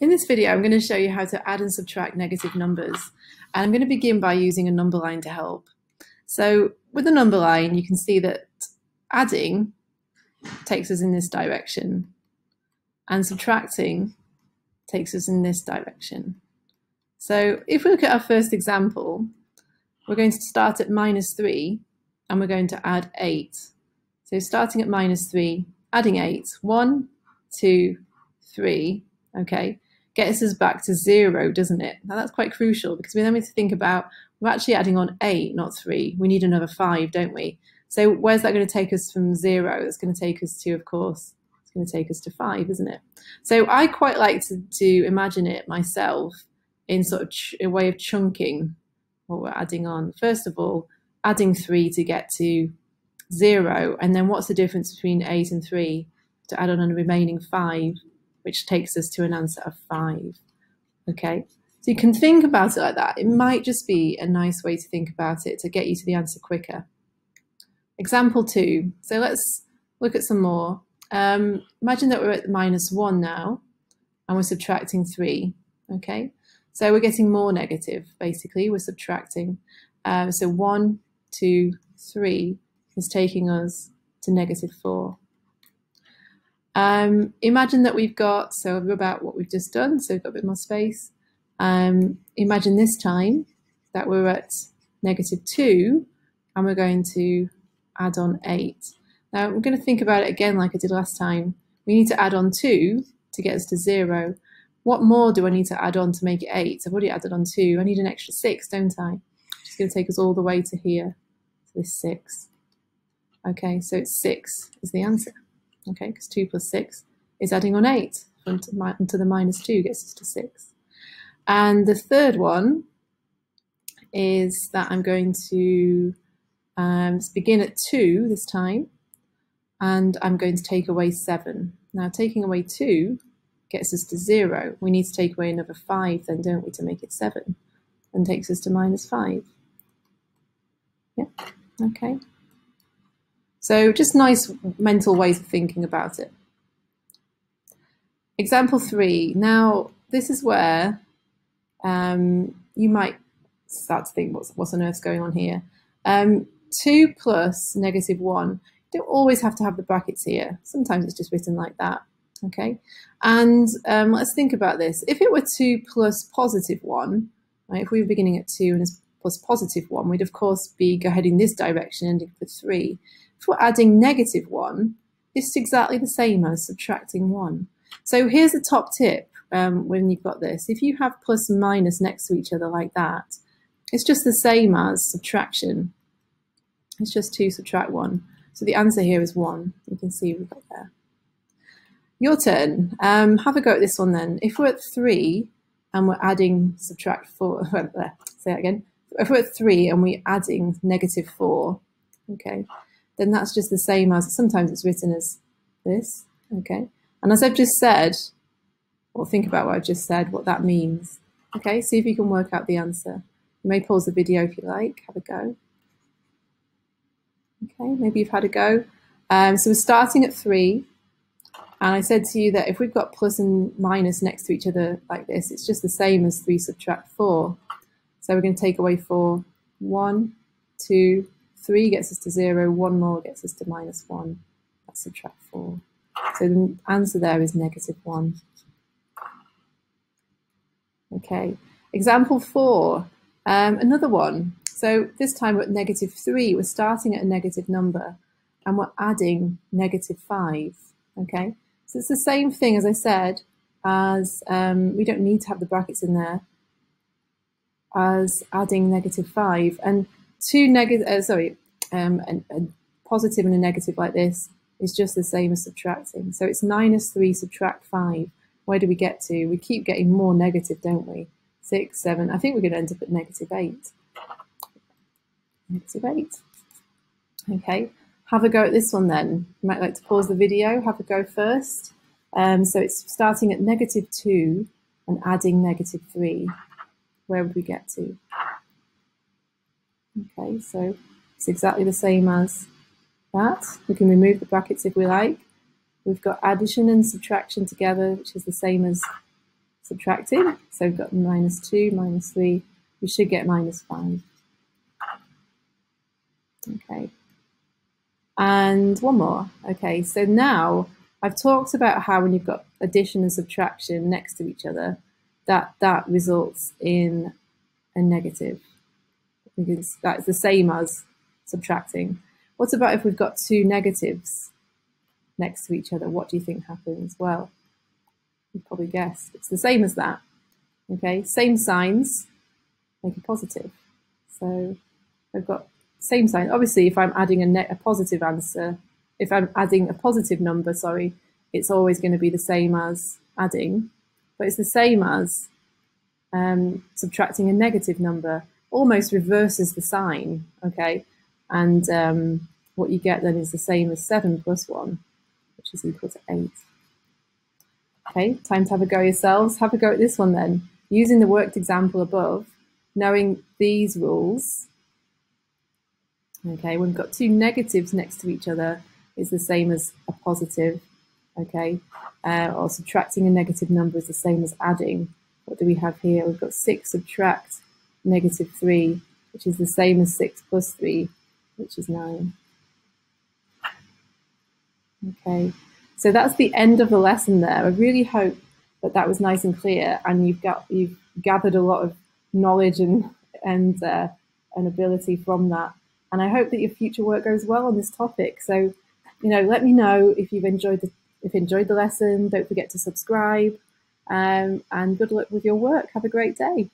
In this video, I'm going to show you how to add and subtract negative numbers. And I'm going to begin by using a number line to help. So with a number line, you can see that adding takes us in this direction and subtracting takes us in this direction. So if we look at our first example, we're going to start at minus 3 and we're going to add 8. So starting at minus 3, adding 8, 1, 2, 3, okay, gets us back to 0, doesn't it? Now that's quite crucial because we then need to think about, we're actually adding on 8, not 3. We need another 5, don't we? So where's that going to take us from 0? It's going to take us to, of course, it's going to take us to 5, isn't it? So I quite like to, to imagine it myself in sort of a way of chunking what we're adding on. First of all, adding three to get to zero, and then what's the difference between eight and three to add on a remaining five, which takes us to an answer of five. Okay, so you can think about it like that. It might just be a nice way to think about it to get you to the answer quicker. Example two. So let's look at some more. Um, imagine that we're at minus one now, and we're subtracting three. Okay, so we're getting more negative, basically. We're subtracting. Um, so one, two, three is taking us to negative 4. Um, imagine that we've got, so about what we've just done, so we've got a bit more space. Um, imagine this time that we're at negative 2 and we're going to add on 8. Now we're going to think about it again like I did last time. We need to add on 2 to get us to 0. What more do I need to add on to make it eight? I've already added on two. I need an extra six, don't I? Is going to take us all the way to here, to this six. Okay, so it's six is the answer. Okay, because two plus six is adding on eight until the minus two gets us to six. And the third one is that I'm going to um, begin at two this time, and I'm going to take away seven. Now, taking away two gets us to zero. We need to take away another five then, don't we, to make it seven, and takes us to minus five. Yeah, okay. So just nice mental ways of thinking about it. Example three. Now, this is where um, you might start to think, what's, what's on earth's going on here? Um, 2 plus negative 1. You don't always have to have the brackets here. Sometimes it's just written like that. Okay, and um, let's think about this. If it were 2 plus positive 1, right, if we were beginning at 2 and it's plus positive 1, we'd of course be heading this direction, ending with 3. We're adding negative 1, it's exactly the same as subtracting 1. So here's a top tip um, when you've got this. If you have plus and minus next to each other like that, it's just the same as subtraction. It's just 2 subtract 1. So the answer here is 1. You can see we've got there. Your turn. Um, have a go at this one then. If we're at three and we're adding subtract four, say that again. If we're at three and we're adding negative four, okay, then that's just the same as, sometimes it's written as this, okay? And as I've just said, or think about what I've just said, what that means. Okay, see if you can work out the answer. You may pause the video if you like, have a go. Okay, maybe you've had a go. Um, so we're starting at three, and I said to you that if we've got plus and minus next to each other like this, it's just the same as 3 subtract 4. So we're going to take away 4. 1, 2, 3 gets us to 0. 1 more gets us to minus 1. That's subtract 4. So the answer there is negative 1. Okay, example 4. Um, another one. So this time we're at negative 3. We're starting at a negative number and we're adding negative 5. Okay, so it's the same thing, as I said, as um, we don't need to have the brackets in there, as adding negative 5. And two negative, uh, sorry, um, a, a positive and a negative like this is just the same as subtracting. So it's minus 3 subtract 5. Where do we get to? We keep getting more negative, don't we? 6, 7. I think we're going to end up at negative 8. Negative 8. Okay, have a go at this one then. You might like to pause the video, have a go first. Um, so it's starting at negative 2 and adding negative 3. Where would we get to? Okay, so it's exactly the same as that. We can remove the brackets if we like. We've got addition and subtraction together, which is the same as subtracting. So we've got minus 2, minus 3. We should get minus 5. Okay. And one more. Okay, so now I've talked about how when you've got addition and subtraction next to each other, that that results in a negative because that's the same as subtracting. What about if we've got two negatives next to each other? What do you think happens? Well, you probably guessed. It's the same as that. Okay, same signs make a positive. So I've got same sign. Obviously, if I'm adding a, a positive answer, if I'm adding a positive number, sorry, it's always going to be the same as adding, but it's the same as um, subtracting a negative number. Almost reverses the sign, okay? And um, what you get then is the same as 7 plus 1, which is equal to 8. Okay, time to have a go yourselves. Have a go at this one then. Using the worked example above, knowing these rules, okay, we've got two negatives next to each other, is the same as a positive, okay, uh, or subtracting a negative number is the same as adding. What do we have here? We've got 6 subtract negative 3, which is the same as 6 plus 3, which is 9. Okay, so that's the end of the lesson there. I really hope that that was nice and clear, and you've got you've gathered a lot of knowledge and and uh, an ability from that. And I hope that your future work goes well on this topic. So, you know, let me know if you've enjoyed the if you enjoyed the lesson. Don't forget to subscribe, um, and good luck with your work. Have a great day.